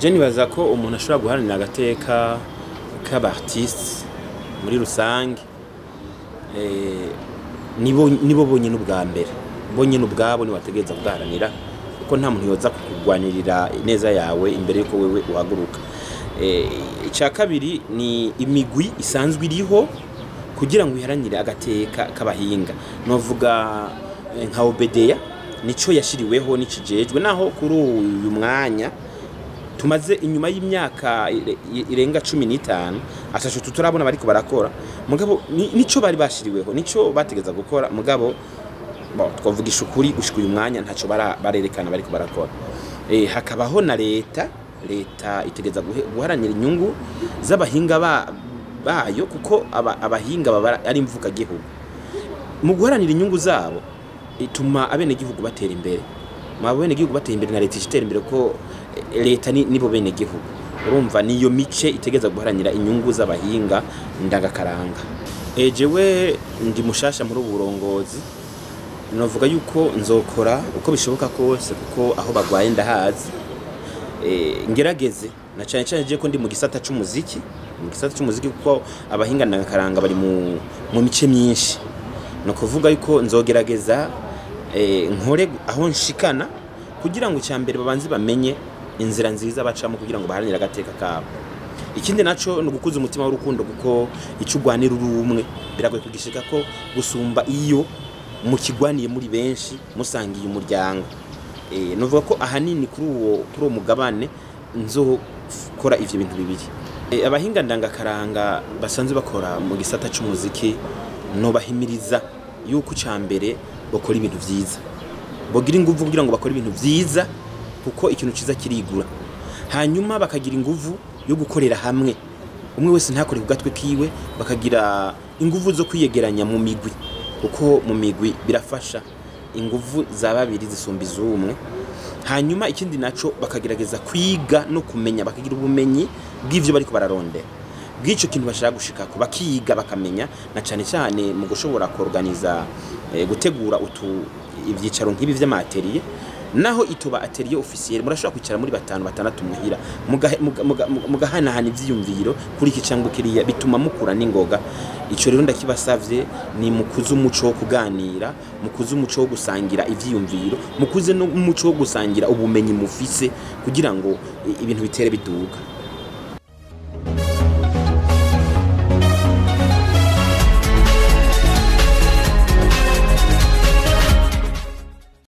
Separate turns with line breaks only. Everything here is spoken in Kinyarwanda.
je nibaza ko umuntu ashobora guharanira agateka k'abartiste muri rusange eh, nibo bonyine ubwa mbere. Bonyine ubwabo ni bategereza kugaharanira kuko nta muntu yoza kukugwanirira neza yawe imbere yuko wewe uhaguruka. Eh, icya kabiri ni imigwi isanzwe iriho kugira ngo iharanire agateka k'abahinga. Novuga eh, nka obedeya nico yashiriweho nikijejwe naho kuri uyu mwanya tumaze inyuma y'imyaka ire- irenga cumi n'itanu atasho tuturabona bariko barakora. Mugabo ni- nico bari bashiriweho nico bategeza gukora? Mugabo bo, twavugisha ukuri gushika uyu mwanya bara- barerekana bariko barakora. E, hakabaho na leta leta itegeza guharanira inyungu z'abahinga ba- bayo kuko aba- abahinga baba ari imvuka gihugu mu guharanira inyungu zabo ituma abenegihugu batera imbere. Mu abenegihugu batera imbere na leta itera imbere ko eh, leta ni- nibo benegihugu urumva niyo mice itegeza guharanira inyungu z'abahinga ndagakaranga. E, jewe ndi mushasha muri ubu burongozi novuga yuko nzokora uko bishoboka kose kuko aho bagwaye ndahazi. E, ngerageze na cyane cyane ko ndi mu gisata c'umuziki mu gisata c'umuziki kuko abahinga ndagakaranga bari mu, mice myinshi. Ni ukuvuga yuko nzogerageza eh, nkore aho nshikana kugira ngo icya mbere babanze bamenye inzira nziza bacamo kugira ngo baharanire agateka kabo. Ikindi naco ni ugukuza umutima w'urukundo kuko icyo ugwanira uri umwe. Biragoye kugishika ko gusumba iyo mukigwaniye muri benshi musangiye umuryango. E, nuvuga ko ahanini kuri uwo kuri uwo mugabane nzokora ivyo bintu bibiri. E, abahinga ndangakaranga basanzwe bakora mu gisata c'umuziki nobahimiriza yuko icya mbere bakora ibintu vyiza. Bogira inguvu kugira ngo bakore ibintu vyiza kuko ikintu ciza kirigura. Hanyuma bakagira inguvu yo gukorera hamwe. Umwe wese ntakore ku gatwe kiwe bakagira inguvu zo kwiyegeranya mu migwi. Kuko mu migwi birafasha. Inguvu za babiri zisumba iz'umwe. Hanyuma ikindi naco bakagerageza kwiga no kumenya bakagira ubumenyi bw'ivyo bariko bararondera. Bw'icyo kintu bashaka gushikako bakiga bakamenya na cyane cyane mu gushobora kuorganiza eh, gutegura utu ivyicaro nk'ibi vy'amateriye naho itoba atelier officiel murashobora kwicara muri batanu batandatu muhira mugahanahana ivyiyumviro kuri iki cyangwa kiriya bituma mukura n'ingoga. Ico rero ndakibasavye ni mukuze umuco wo kuganira mukuze umuco wo gusangira ivyiyumviro mukuze n'umuco wo gusangira ubumenyi mufise kugira ngo ibintu bitere biduga.